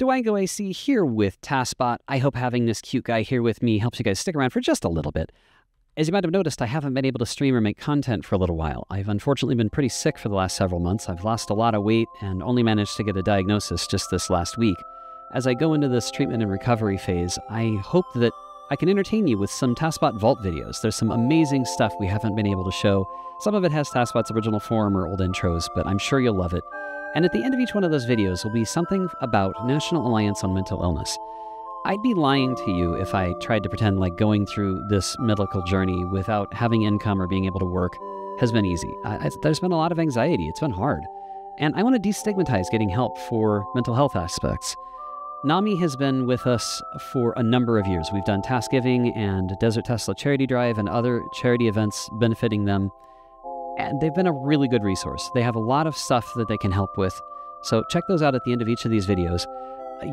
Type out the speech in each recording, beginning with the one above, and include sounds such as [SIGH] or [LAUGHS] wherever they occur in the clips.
Dwango AC here with TASBot. I hope having this cute guy here with me helps you guys stick around for just a little bit. As you might have noticed, I haven't been able to stream or make content for a little while. I've unfortunately been pretty sick for the last several months. I've lost a lot of weight and only managed to get a diagnosis just this last week. As I go into this treatment and recovery phase, I hope that I can entertain you with some TASBot Vault videos. There's some amazing stuff we haven't been able to show. Some of it has TASBot's original form or old intros, but I'm sure you'll love it. And at the end of each one of those videos will be something about National Alliance on Mental Illness. I'd be lying to you if I tried to pretend like going through this medical journey without having income or being able to work has been easy. I, I, there's been a lot of anxiety, it's been hard. And I want to destigmatize getting help for mental health aspects. NAMI has been with us for a number of years. We've done TASGiving and Desert Tesla Charity Drive and other charity events benefiting them and they've been a really good resource. They have a lot of stuff that they can help with. So check those out at the end of each of these videos.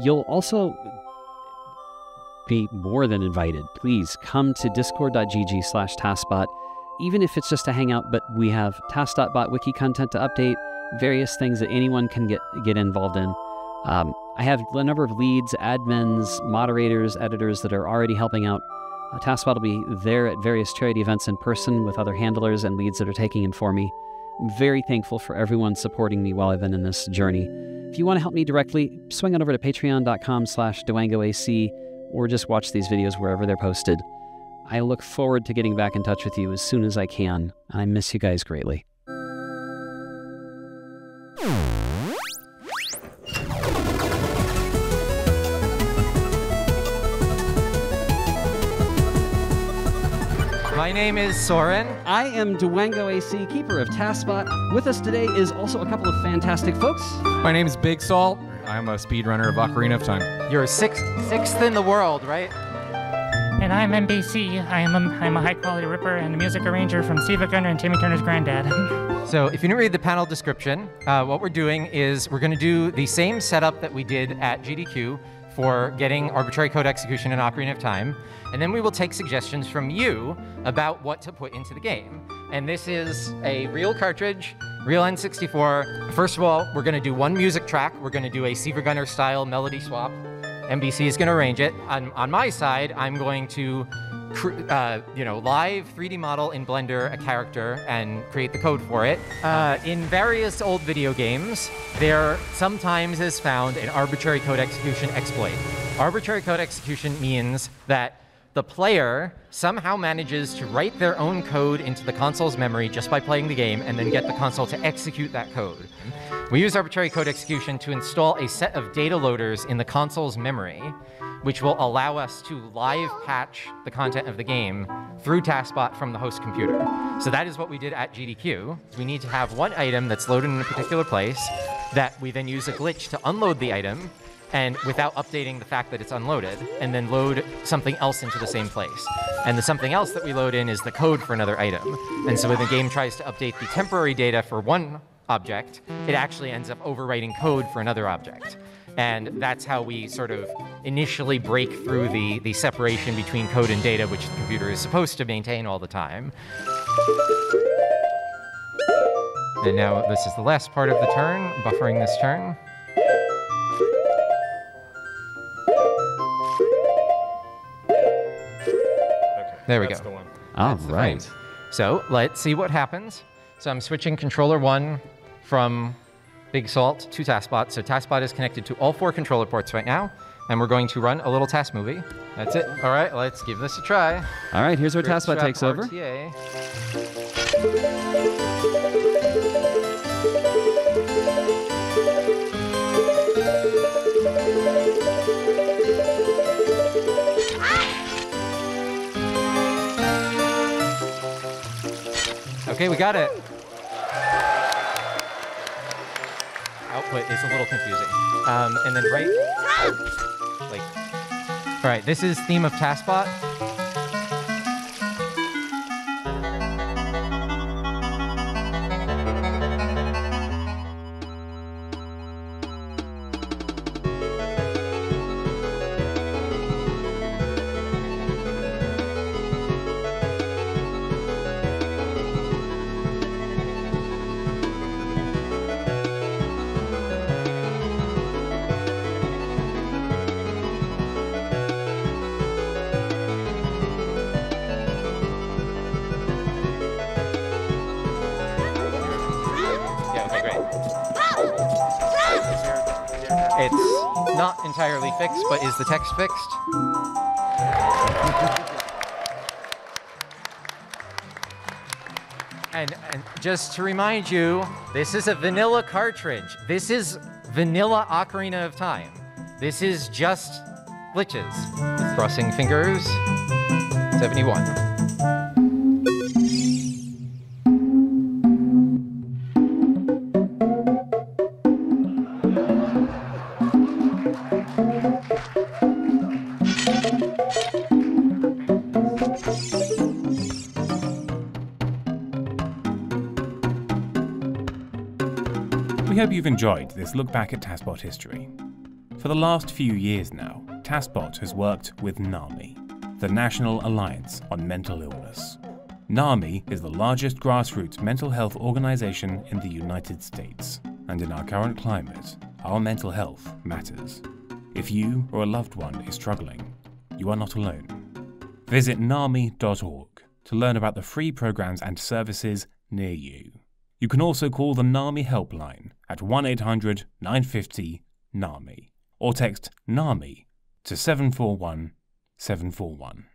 You'll also be more than invited. Please come to discord.gg slash TASBot, even if it's just to hang out, but we have tas.bot wiki content to update, various things that anyone can get, get involved in. Um, I have a number of leads, admins, moderators, editors that are already helping out uh, will be there at various charity events in person with other handlers and leads that are taking in for me. I'm very thankful for everyone supporting me while I've been in this journey. If you want to help me directly, swing on over to patreon.com slash dwangoac or just watch these videos wherever they're posted. I look forward to getting back in touch with you as soon as I can. And I miss you guys greatly. My name is Sauraen. I am Dwango AC, keeper of TASBot. With us today is also a couple of fantastic folks. My name is Big Salt. I'm a speedrunner of Ocarina of Time. You're sixth, sixth in the world, right? And I'm MBC. I am a, I'm a high quality ripper and a music arranger from Steve Gunner and Timmy Turner's granddad. [LAUGHS] so if you didn't read the panel description, uh, what we're doing is we're going to do the same setup that we did at GDQ for getting arbitrary code execution in Ocarina of Time. And then we will take suggestions from you about what to put into the game. And this is a real cartridge, real N64. First of all, we're going to do one music track. We're going to do a SiIvaGunner style melody swap. MBC is going to arrange it. On, on my side, I'm going to uh, you know, live 3D model in Blender a character and create the code for it. Uh, in various old video games, there sometimes is found an arbitrary code execution exploit. Arbitrary code execution means that the player somehow manages to write their own code into the console's memory just by playing the game and then get the console to execute that code. We use arbitrary code execution to install a set of data loaders in the console's memory, which will allow us to live patch the content of the game through TASBot from the host computer. So that is what we did at GDQ. We need to have one item that's loaded in a particular place that we then use a glitch to unload the item and without updating the fact that it's unloaded, and then load something else into the same place. And the something else that we load in is the code for another item. And so when the game tries to update the temporary data for one object, it actually ends up overwriting code for another object. And that's how we sort of initially break through the, the separation between code and data, which the computer is supposed to maintain all the time. And now this is the last part of the turn, buffering this turn. There we That's go. the one. All That's right. frame. So let's see what happens. So I'm switching controller one from Big Salt to TASBot. So TASBot is connected to all four controller ports right now. And we're going to run a little TAS movie. That's it. All right, let's give this a try. All right, here's where TASBot takes over. RTA. Okay, we got it. Output is a little confusing. Um, and then right, like, all right, this is theme of TASBot. It's not entirely fixed, but is the text fixed? And, and just to remind you, this is a vanilla cartridge. This is vanilla Ocarina of Time. This is just glitches. Crossing fingers. 71. We hope you've enjoyed this look back at TASBot history. For the last few years now, TASBot has worked with NAMI, the National Alliance on Mental Illness. NAMI is the largest grassroots mental health organization in the United States, and in our current climate, our mental health matters. If you or a loved one is struggling, you are not alone. Visit NAMI.org to learn about the free programs and services near you. You can also call the NAMI helpline at 1 800 950 NAMI or text NAMI to 741 741.